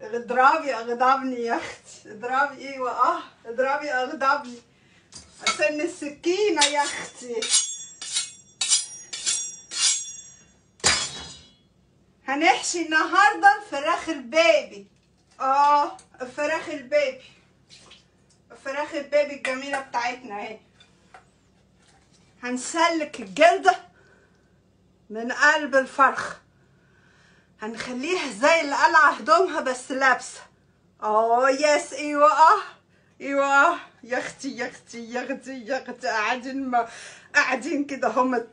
اضربي اغضبني يا أختي اضربي أيوه آه اضربي اغضبني عشان السكينة يا أختي هنحشي النهاردة الفراخ البيبي آه الفراخ البيبي الفراخ البيبي الجميلة بتاعتنا اهي هنسلك الجلدة من قلب الفرخ هنخليها زي اللي قلع هدومها بس لابسة. آه يس إيوه آه. إيوه آه. يا أختي يا أختي يا أختي يا أختي قاعدين ما قاعدين كده هم.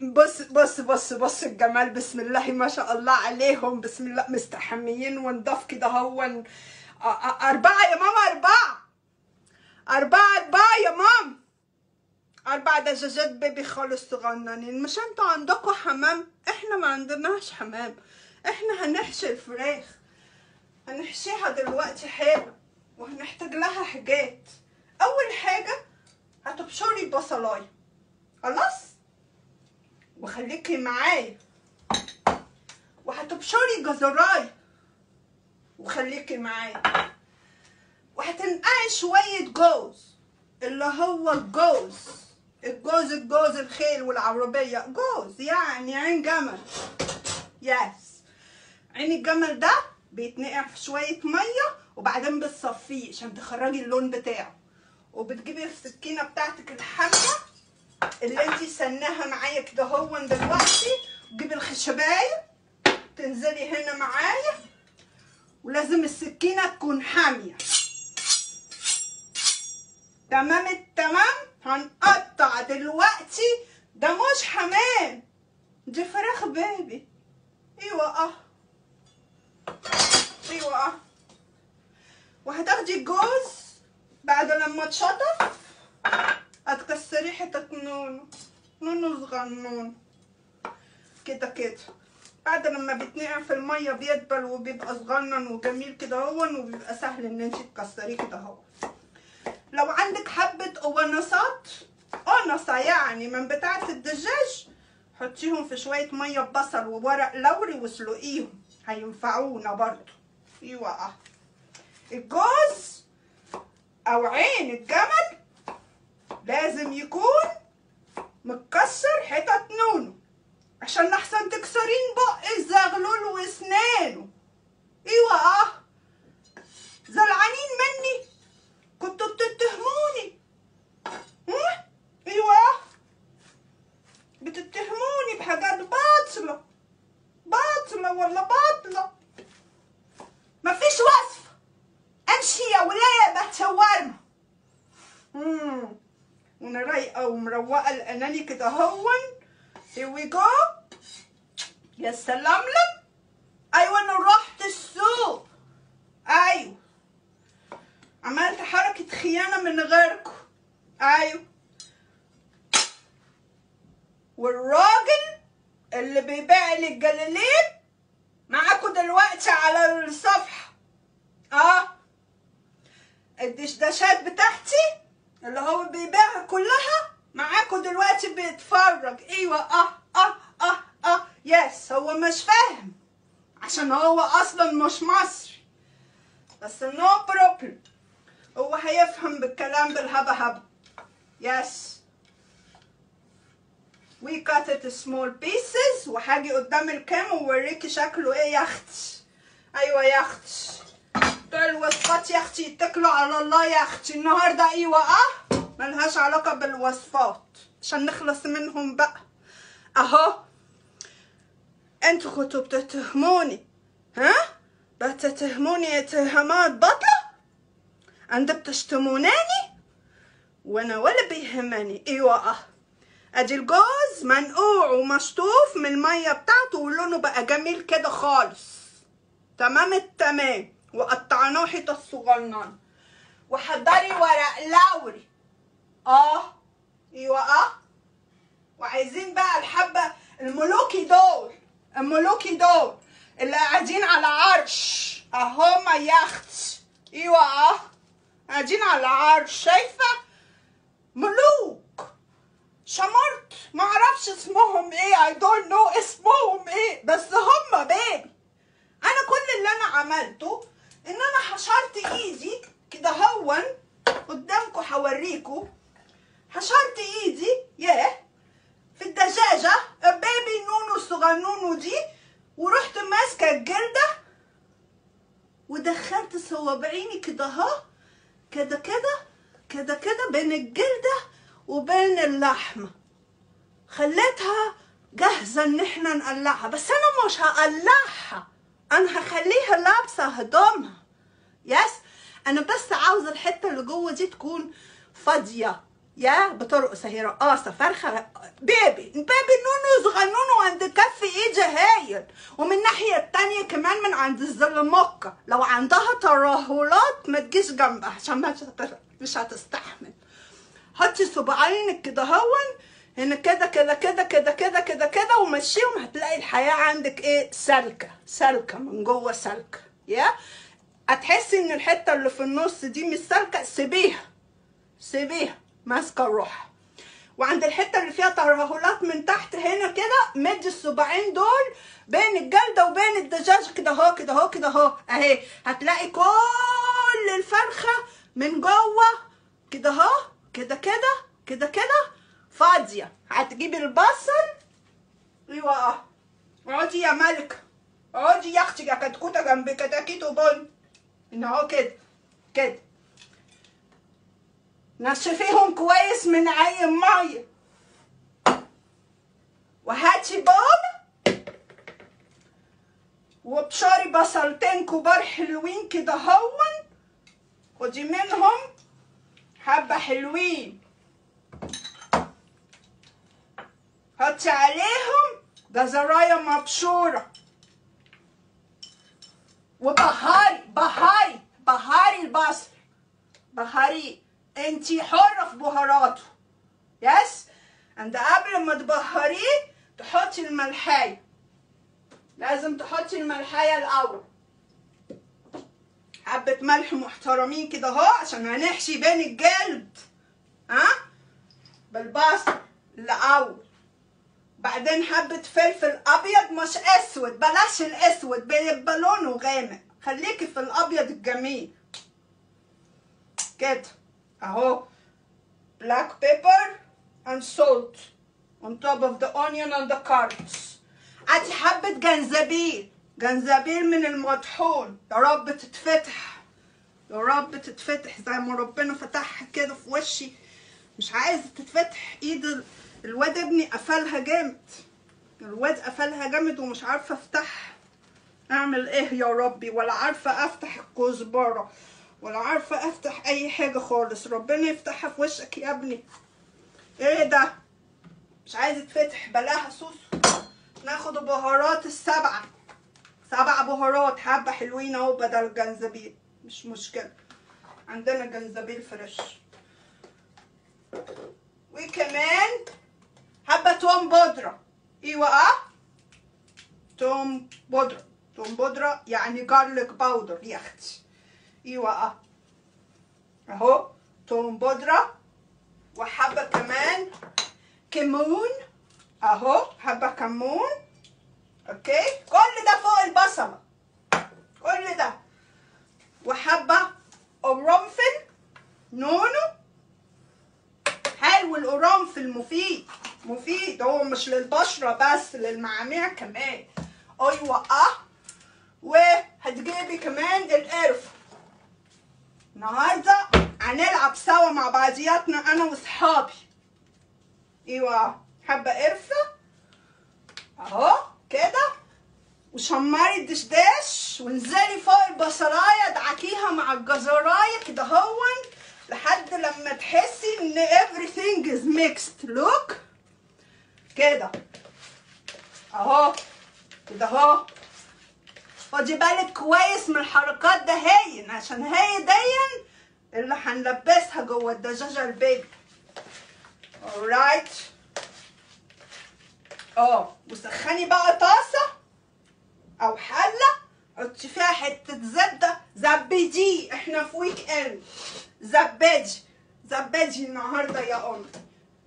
بص بص بص بص الجمال بسم الله ما شاء الله عليهم. بسم الله مستحميين ونضاف كده هو. أربعة يا ماما أربعة. أربعة أربعة يا ماما أربع دجاجات بيبي خالص صغننين. مش أنتوا عندكم حمام؟ إحنا ما عندناش حمام. إحنا هنحشي الفراخ. هنحشيها دلوقتي حلو وهنحتاج لها حاجات. أول حاجة هتبشري بصلاية خلاص؟ وخليكي معايا. وهتبشري جزراية. وخليكي معايا. وهتنقعي شوية جوز اللي هو الجوز. الجوز الجوز الخيل والعربية. جوز يعني عين جمل. يس عين الجمل ده بيتنقع في شوية مية وبعدين بتصفيه عشان تخرجي اللون بتاعه. وبتجيبي السكينة بتاعتك الحامية اللي انتي سناها معايا كده هو دلوقتي. وتجيبي الخشباية تنزلي هنا معايا. ولازم السكينة تكون حامية. تمام التمام؟ هنقطع دلوقتي. ده مش حمام. دي فراخ بيبي. أيوه آه. أيوه. وهتاخدي الجوز بعد لما تشطف؟ هتكسري حتة نونو. نونو صغنون كده كده. بعد لما بيتنقع في المية بيدبل وبيبقى صغنن وجميل كده هون وبيبقى سهل إن انت تكسريه كده هو. لو عندك حبة قوانصات قنصة يعني من بتاعة الدجاج حطيهم في شوية مية ببصل وورق لوري واسلقيهم. هينفعونا برضو آه الجوز أو عين الجمل لازم يكون متكسر حتت نونو. عشان أحسن تكسرين بق الزغلول وأسنانه. أيوه آه زلعانين مني. كنتوا بتتهموني؟ أيوه بتتهموني بحاجات باطلة باطلة ولا باطلة؟ مفيش وصف. امشي يا ولاية بتشورنا مم. وأنا رايقة ومروقة الاناني كده هون. Here we go. يا سلام لم. أيوه أنا رحت السوق. أيوه. عملت حركة خيانة من غيركم. أيوه. والراجل اللي بيبيع لي الجلاليب معاكم دلوقتي على الصفحة. آه. الدشداشات بتاعتي اللي هو بيبيعها كلها معاكم دلوقتي بيتفرج. إيوه آه آه آه آه. yes هو مش فاهم. عشان هو أصلا مش مصري. بس no no problem هو هيفهم بالكلام بالهبة هبة يس we cut it small pieces. وهاجي قدام الكام ووريكي شكله إيه يا أختي. أيوه يا أختي. الوصفات يا أختي. يتكلوا على الله يا أختي. النهارده أيوه آه. ملهاش علاقة بالوصفات. عشان نخلص منهم بقى. أهو. أنتوا كنتوا بتتهموني. ها؟ بتتهموني اتهامات بطلة؟ انت بتشتموناني؟ وأنا ولا بيهمني أيوه آه. أدي الجوز منقوع ومشطوف من المية بتاعته ولونه بقى جميل كده خالص. تمام؟ التمام. وقطعناه حتت صغننه وحضري ورق لوري. آه. أيوه آه. وعايزين بقى الحبة الملوكي دول. الملوكي دول اللي قاعدين على عرش. اهما يخت. أيوه آه. قاعدين على عرش. شايفة؟ ملوك. شمرت. معرفش اسمهم إيه. I don't know اسمهم إيه. بس هم بيبي أنا كل اللي أنا عملته ان أنا حشرت ايدي كده هون قدامكم هوريكم. حشرت ايدي ياه في الدجاجة بيبي نونو الصغنونو دي ورحت ماسكة الجلدة ودخلت صوابعيني كده اهو كده كده كده كده بين الجلدة وبين اللحمة خليتها جاهزة إن إحنا نقلعها. بس أنا مش هقلعها. أنا هخليها لابسة هدومها. يس أنا بس عاوزة الحتة اللي جوه دي تكون فاضية. يا بترقص اهي رقاصة فرخة بيبي. بيبي نونو صغنونو عند كف ايدي هايل. ومن الناحية التانية كمان من عند الزلموكة. لو عندها ترهلات ما تجيش جنبها عشان مش هتستحمل. حطي صباعينك كده هون هنا كده كده كده كده كده كده كده ومشيهم هتلاقي الحياة عندك إيه؟ سالكة سالكة من جوه سالكة يا؟ هتحسي إن الحتة اللي في النص دي مش سالكة سيبيها سيبيها ماسكة الروح. وعند الحتة اللي فيها ترهلات من تحت هنا كده مد الصباعين دول بين الجلدة وبين الدجاج كده اهو كده اهو كده اهو أهي. هتلاقي كل الفرخة من جوه كده اهو كده كده كده كده فاضية. هتجيبي البصل. أيوه. اقعدي يا ملكة اقعدي يا أختي يا كتكوتة جنب كتاكيت وبن. إن اهو كده كده. نشفيهم كويس من أي ميه وهاتي بول. وابشري بصلتين كبار حلوين كده هون. خدي منهم. حبة حلوين. حطي عليهم؟ جزراية مبشورة. وبهاري بهاري بهاري البصل. بهاري انتي حرة في بهاراته. يس؟ عند قبل ما تبهريه تحطي الملحية لازم تحطي الملحية الأول. حبة ملح محترمين كده اهو عشان هنحشي بين الجلد. ها؟ بالبصل الأول. بعدين حبة فلفل أبيض مش أسود بلاش الأسود بيبقى لونه غامق خليكي في الأبيض الجميل. كده. أهو. Black pepper and salt on top of the onion and the carrots. أدي حبة جنزبيل. جنزبيل من المطحون. يا رب تتفتح. يا رب تتفتح زي ما ربنا فتحها كده في وشي. مش عايزة تتفتح. ايد ال- الواد ابني قفلها جامد. الواد قفلها جامد ومش عارفة افتحها. اعمل إيه يا ربي؟ ولا عارفة افتح الكزبرة. ولا عارفة افتح اي حاجة خالص. ربنا يفتحها في وشك يا ابني. إيه ده؟ مش عايز يتفتح بلاها سوس ناخد البهارات السبعة. سبع بهارات حبة حلوين أهو بدل الجنزبيل مش مشكلة. عندنا جنزبيل fresh. وكمان حبة توم بودرة. إيوه آه. توم بودرة. توم بودرة يعني garlic powder يا أختي. إيوه آه. أهو توم بودرة. وحبة كمان كمون. أهو حبة كمون. okay؟ كل ده فوق البصلة كل ده. وحبة قرنفل نونو. حلو القرنفل مفيد. مفيد. هو مش للبشرة بس للمعاميع كمان. أيوه أه. وهتجيبي كمان القرفة النهارده هنلعب سوا مع بعضياتنا أنا واصحابي أيوه حبة قرفة. أهو. كده؟ وشمري الدشداش وانزلي فوق البصلاية ادعكيها مع الجزراية كده هون لحد لما تحسي إن everything is mixed. Look. كده. أهو. كده أهو. خدي بالك كويس من الحركات ده هين عشان هي دين اللي هنلبسها جوه الدجاجة ال baby alright آه وسخني بقى طاسة أو حلة حطي فيها حتة زبدة. زبدي إحنا في weekend زبدي زبدي النهاردة يا امي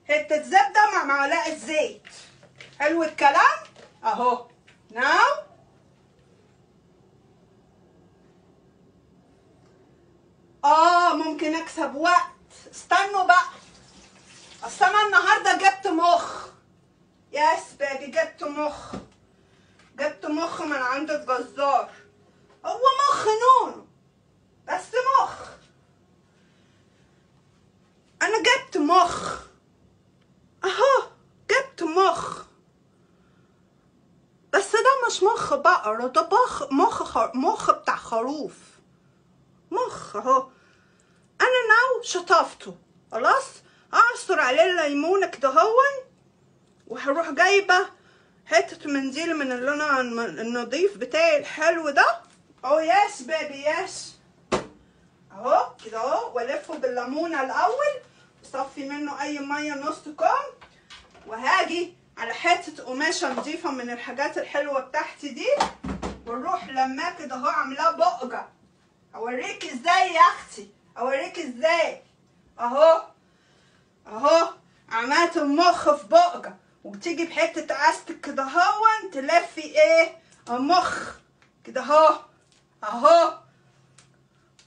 حتة زبدة مع معلقة زيت. حلو الكلام؟ أهو. now. آه ممكن أكسب وقت. استنوا بقى. أصل أنا النهارده جبت مخ. يس بيبي جبت مخ. جبت مخ من عند الجزار. هو مخ نونو بس مخ. أنا جبت مخ. أهو جبت مخ. بس ده مش مخ بقرة ده مخ مخ. مخ بتاع خروف. مخ أهو. أنا now شطفته خلاص؟ أعصر عليه الليمون كده هون. وهروح جايبة حتة منديل من اللي أنا النظيف بتاعي الحلو ده. أهو yes baby yes أهو كده أهو. والفه بالليمونة الأول. صفي منه أي مية نص كوم وهاجي على حتة قماشة نضيفة من الحاجات الحلوة بتاعتي دي. ونروح لما كده أهو عاملاه بقجة. أوريك إزاي يا أختي. أوريك إزاي. أهو. أهو. عملت المخ في بقجة. وبتيجي بحتة استك كده هون تلفي إيه؟ المخ. كده اهو. اهو.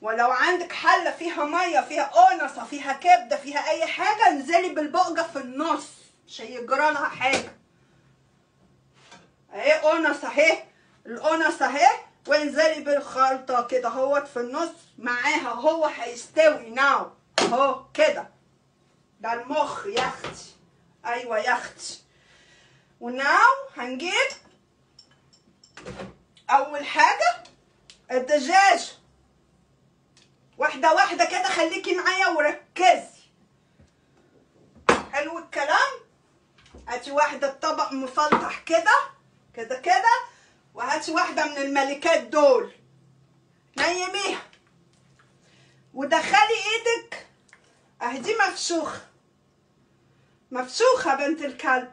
ولو عندك حلة فيها مية فيها قنصة فيها كبدة فيها أي حاجة انزلي بالبقجة في النص مش هيجرى لها حاجة. اهي قنصة اهي. القنصة اهي. وانزلي بالخلطة كده اهوت في النص. معاها هو هيستوي ناو اهو كده. ده المخ يا أختي أيوه يا أختي وناو هنجيب أول حاجة الدجاج. واحدة واحدة كده خليكي معايا وركزي. حلو الكلام. هاتي واحدة طبق مفلطح كده كده كده. وهاتي واحدة من الملكات دول. نيميها. ودخلي إيدك. اهي دي مفشوخة مفشوخة بنت الكلب.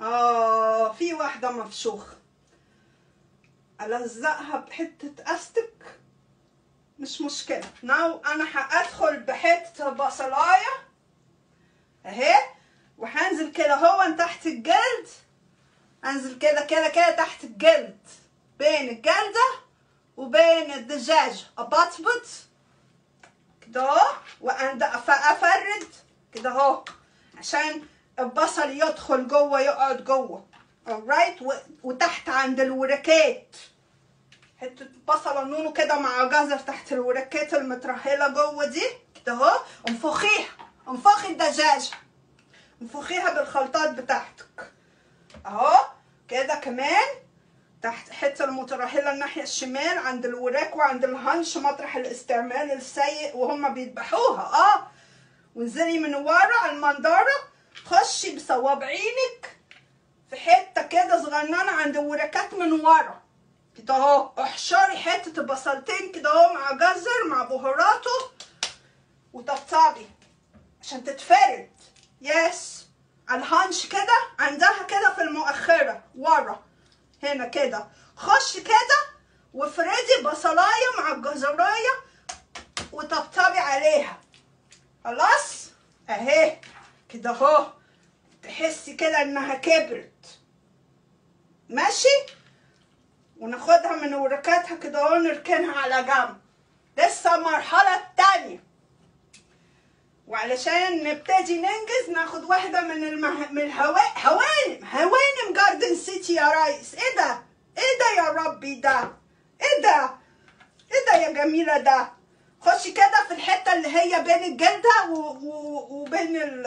آه في واحدة مفشوخة ألزقها بحتة أستك؟ مش مشكلة. ناو أنا هأدخل بحتة بصلاية أهي. وهنزل كده هو تحت الجلد. أنزل كده كده كده تحت الجلد. بين الجلدة وبين الدجاج. أبطبط كده وأند أفرد. كده أهو. عشان البصل يدخل جوه يقعد جوه. Alright وتحت عند الوركات حتة بصلة نونو كده مع جزر تحت الوركات المترهلة جوه دي. كده اهو. انفخيها انفخي الدجاجه انفخيها بالخلطات بتاعتك. اهو. كده كمان. تحت حتة المترهلة الناحية الشمال عند الوراك وعند الهنش مطرح الاستعمال السيء وهم بيذبحوها. آه. وانزلي من ورا على المنظرة. خشي بصوابعينك في حتة كده صغننة عند الوراكات من ورا. كده اهو احشري حتة بصلتين كده اهو مع جزر مع بهاراته وطبطبي عشان تتفرد. يس على الهانش كده عندها كده في المؤخرة ورا. هنا كده. خشي كده وافردي بصلاية مع الجزراية وطبطبي عليها. خلاص؟ اهي. كده اهو. تحسي كده إنها كبرت. ماشي؟ وناخدها من وركاتها كده أهو نركنها على جنب. لسه المرحلة التانية وعلشان نبتدي ننجز ناخد واحدة من المه... من الهواء هوانم هوانم جاردن سيتي يا ريس. إيه ده؟ إيه ده يا ربي ده؟ إيه ده؟ إيه ده يا جميلة ده؟ خشي كده في الحتة اللي هي بين. و... وبين.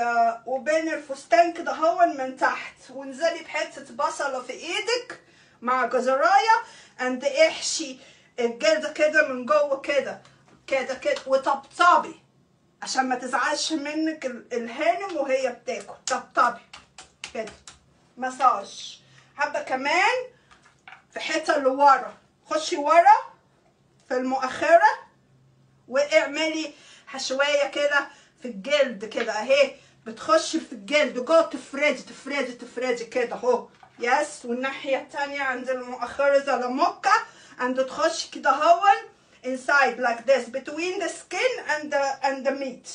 وبين الفستان كده هو من تحت وانزلي بحتة بصلة في إيدك مع جزراية اند احشي الجلدة كده من جوه كده كده كده وطبطبي عشان ما تزعلش منك الهانم وهي بتاكل طبطبي كده مساج حبة كمان في حتة اللي ورا خشي ورا في المؤخرة واعملي حشوية كده في الجلد كده اهي. بتخشي في الجلد. جوه تفردي تفردي تفردي كده اهو. يس والناحية التانية عند المؤخرة زلموكة. عند تخشي كده هون inside like this between the skin and the and the meat.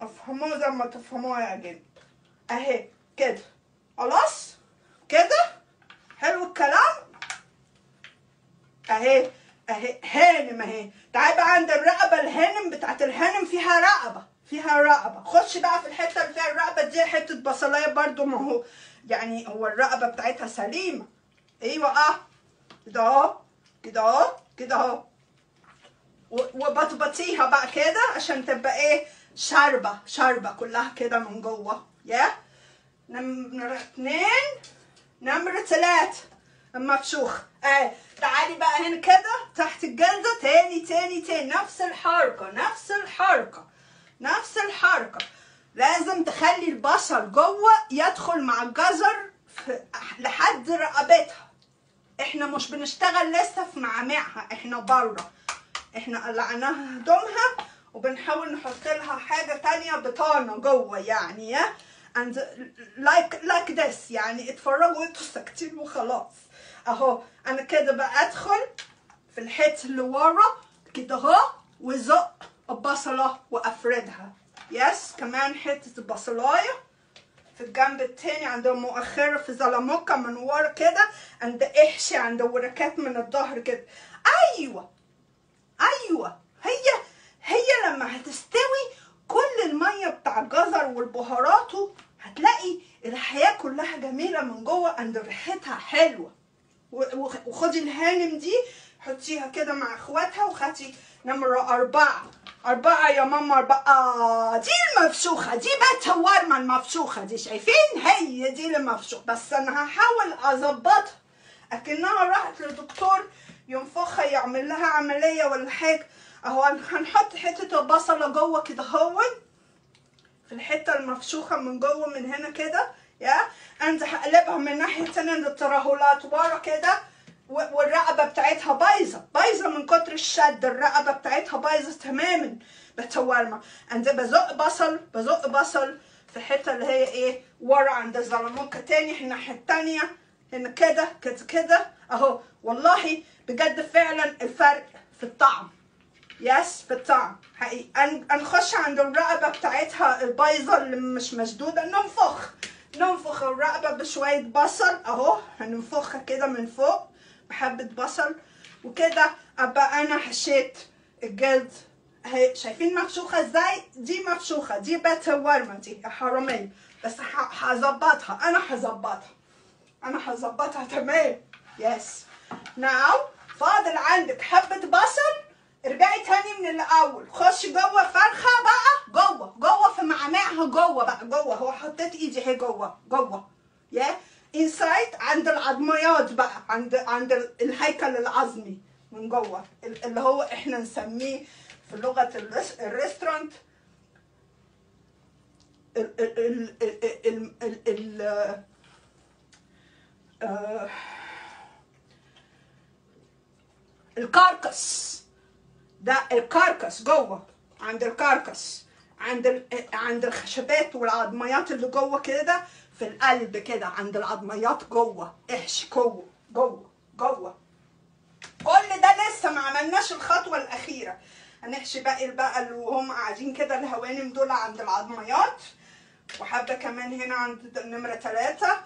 افهموه زي ما تفهموها يا جن اهي. كده. خلاص؟ كده؟ حلو الكلام؟ اهي. أهي هانم أهي. تعالي بقى عند الرقبة الهانم بتاعت الهانم فيها رقبة فيها رقبة. خش بقى في الحتة اللي فيها الرقبة دي حتة بصلاية برضو ما هو يعني هو الرقبة بتاعتها سليمة. أيوه أه. كده أهو كده أهو كده أهو. وبطبطيها بقى كده عشان تبقى إيه؟ شاربة شاربة كلها كده من جوه. يا نمرة اتنين نمرة تلاتة. المفشوخ آه تعالي بقى هنا كده تحت الجلدة. تاني تاني تاني. نفس الحركة نفس الحركة نفس الحركة. لازم تخلي البصل جوه يدخل مع الجزر لحد رقبتها. إحنا مش بنشتغل لسه في معامعها إحنا بره. إحنا قلعناها هدومها وبنحاول نحط لها حاجة تانية بطانة جوه يعني and like like this يعني اتفرجوا أنتوا ساكتين وخلاص. أهو أنا كده بقى أدخل في الحته اللي ورا كده أهو وزق البصلة وأفردها. يس كمان حتة البصلاية. في الجنب التاني عند المؤخرة في زلموكة من ورا كده عند إحشي عند وركات من الظهر كده. أيوه أيوه هي هي لما هتستوي كل المية بتاع الجزر والبهاراته هتلاقي الحياة كلها جميلة من جوه عند ريحتها و- وخدي الهانم دي حطيها كده مع اخواتها وخدي نمرة أربعة. أربعة يا ماما أربعة. آه دي المفشوخة دي بقى توارمة المفشوخة دي شايفين؟ هي دي المفشوخ بس أنا هحاول أظبطها. أكنها راحت للدكتور ينفخها يعمل لها عملية ولا حاجة. أهو هنحط حتة البصلة جوه كده هون. في الحتة المفشوخه من جوه من هنا كده. يا؟ أنت هقلبها من ناحية تانية الترهلات ورا كده والرقبة بتاعتها بايظة. بايظة من كتر الشد. الرقبة بتاعتها بايظة تماما. بتورمه أنت بزق بصل بزق بصل في الحته اللي هي إيه؟ ورا عند الزلموكة تاني الناحيه التانية هنا كده كده كده. أهو. والله بجد فعلا الفرق في الطعم. يس في الطعم. حقيقي. أن- نخش عند الرقبة بتاعتها البايظة اللي مش مشدودة ننفخ. ننفخ الرقبة بشوية بصل. أهو هننفخها كده من فوق بحبة بصل. وكده أبقى أنا حشيت الجلد. أهي شايفين مفشوخة إزاي؟ دي مفشوخة دي بيت ورمة دي حرامية. بس هظبطها أنا هظبطها. أنا هظبطها تمام. يس ناو فاضل عندك حبة بصل. ارجعي تاني من الأول. خش جوه فرخة بقى. جوه. جوه في معامعها جوه بقى. جوه. هو حطيت إيدي أهي جوه. جوه. يا انسايد عند العظميات بقى. عند عند الهيكل العظمي. من جوه. ال- اللي هو إحنا نسميه في الرس- ال restaurant. ال ال ال ال ال ال ال آه، ال carcass. ده ال carcass جوه عند ال carcass عند. عند الخشبات والعظميات اللي جوه كده في القلب كده عند العظميات جوه احشي جوه جوه جوه. كل ده لسه ما عملناش الخطوة الأخيرة. هنحشي باقي بقى اللي وهم قاعدين كده الهوانم دول عند العظميات وحبة كمان هنا عند نمرة ثلاثة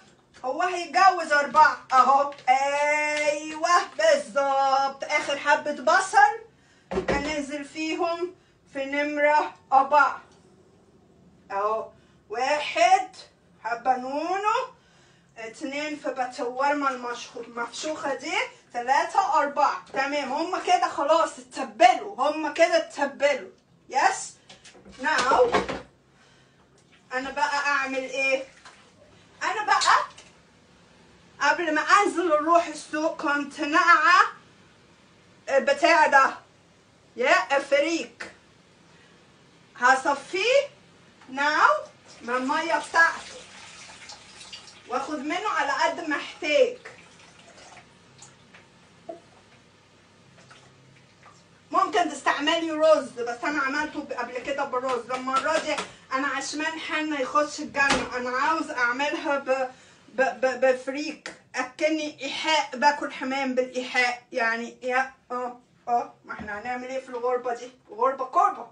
هو هيتجوز أربعة. أهو أيوه بالظبط. آخر حبة بصل. هننزل فيهم في نمرة أربعة أهو واحد حبة نونو؟ اتنين في بتورمة المفشوخة دي. تلاتة أربعة. تمام. هما كده خلاص اتبلوا. هما كده اتبلوا. يس ناو أنا بقى أعمل إيه؟ أنا بقى قبل ما أنزل أروح السوق كنت نقعة البتاع ده. يا الفريك هصفيه ناو. من المية بتاعته واخد منه على قد ما احتاج. ممكن تستعملي رز بس أنا عملته قبل كده بالرز. المره دي أنا عشمان حنا يخش الجنه أنا عاوز أعملها ب ب ب بفريك أكني إيحاء باكل حمام بالإيحاء. يعني يا آه. آه ما إحنا هنعمل إيه في الغربة دي؟ غربة قربه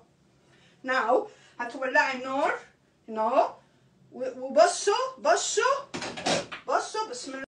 ناو هتولعي النار نو وبصوا بصوا بصوا بسم الله.